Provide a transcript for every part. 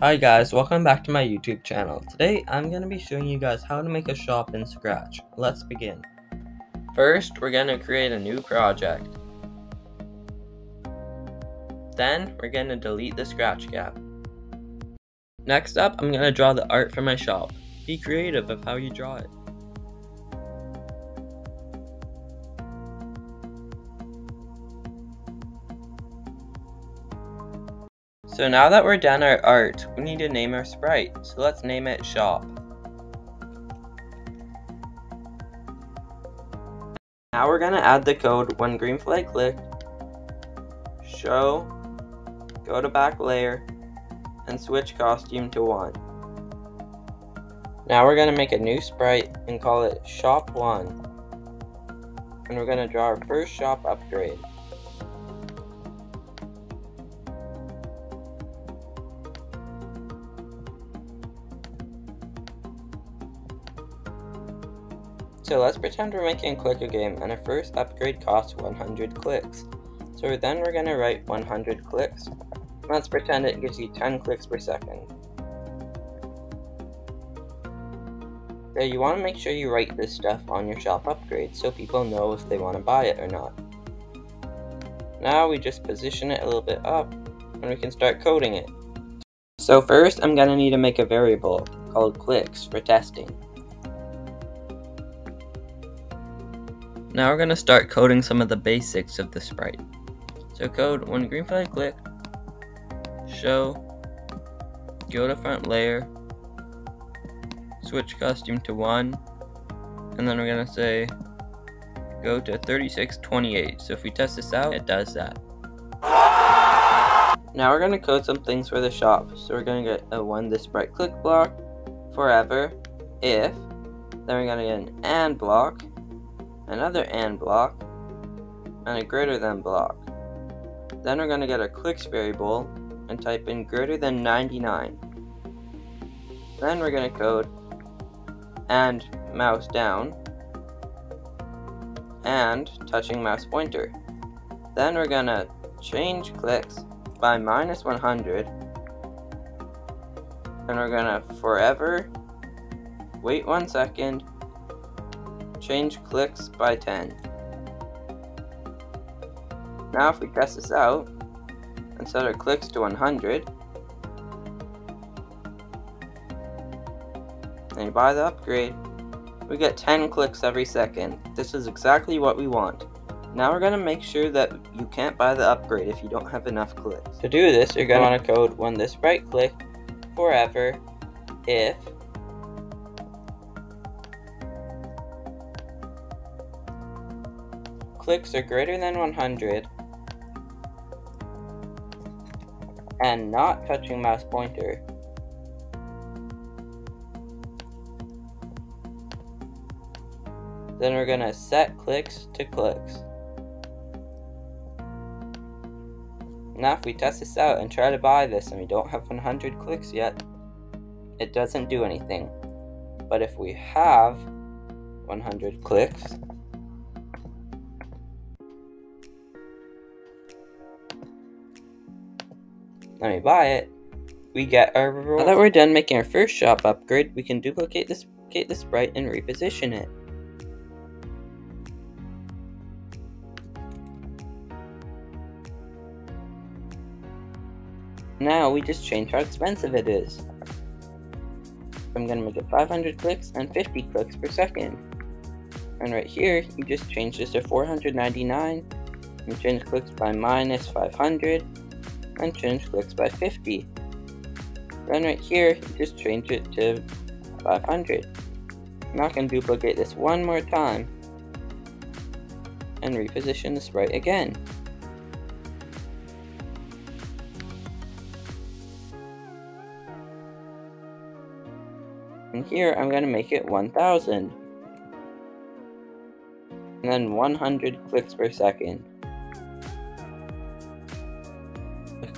Hi guys, welcome back to my YouTube channel. Today I'm going to be showing you guys how to make a shop in Scratch. Let's begin. First, we're going to create a new project. Then, we're going to delete the Scratch cat. Next up, I'm going to draw the art for my shop. Be creative of how you draw it. So now that we're done our art, we need to name our sprite. So let's name it shop. Now we're gonna add the code when green flag click, show, go to back layer, and switch costume to 1. Now we're gonna make a new sprite and call it shop 1. And we're gonna draw our first shop upgrade. So let's pretend we're making a clicker game and our first upgrade costs 100 clicks. So then we're going to write 100 clicks. Let's pretend it gives you 10 clicks per second. So you want to make sure you write this stuff on your shop upgrade so people know if they want to buy it or not. Now we just position it a little bit up and we can start coding it. So first I'm going to need to make a variable called clicks for testing. Now we're going to start coding some of the basics of the sprite. So code when green flag click, show, go to front layer, switch costume to 1, and then we're going to say go to 3628. So if we test this out, it does that. Now we're going to code some things for the shop. So we're going to get a when the sprite click block, forever, if, then we're going to get an and block, another AND block, and a greater than block. Then we're going to get a clicks variable and type in greater than 99. Then we're going to code and mouse down and touching mouse pointer. Then we're going to change clicks by minus 100 and we're going to forever wait one second change clicks by 10. Now if we test this out and set our clicks to 100 and you buy the upgrade, we get 10 clicks every second. This is exactly what we want. Now we're going to make sure that you can't buy the upgrade if you don't have enough clicks. To do this, you're going to to code when this right click forever if clicks are greater than 100 and not touching mouse pointer, then we're going to set clicks to clicks. Now if we test this out and try to buy this and we don't have 100 clicks yet, it doesn't do anything. But if we have 100 clicks, let me buy it, we get our reward. Now that we're done making our first shop upgrade, we can duplicate this, duplicate the sprite and reposition it. Now we just change how expensive it is. I'm gonna make it 500 clicks and 50 clicks per second. And right here, you just change this to 499 and change clicks by minus 500 and change clicks by 50. Then right here, you just change it to 500. Now I can duplicate this one more time and reposition the sprite again. And here I'm going to make it 1000. And then 100 clicks per second.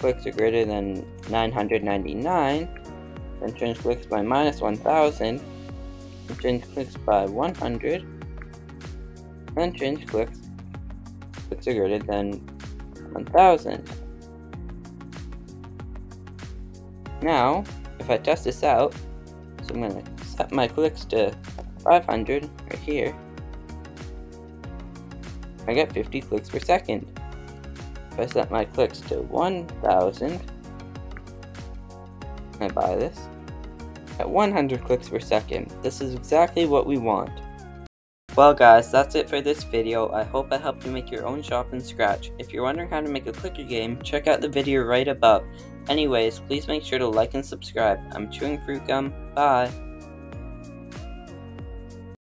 Clicks are greater than 999, then change clicks by minus 1000, then change clicks by 100, then change clicks, clicks are greater than 1000. Now, if I test this out, so I'm going to set my clicks to 500 right here. I get 50 clicks per second. If I set my clicks to 1000, I buy this. At 100 clicks per second, this is exactly what we want. Well guys, that's it for this video. I hope I helped you make your own shop in Scratch. If you're wondering how to make a clicker game, check out the video right above. Anyways, please make sure to like and subscribe. I'm Chewing Fruit Gum. Bye.